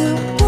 to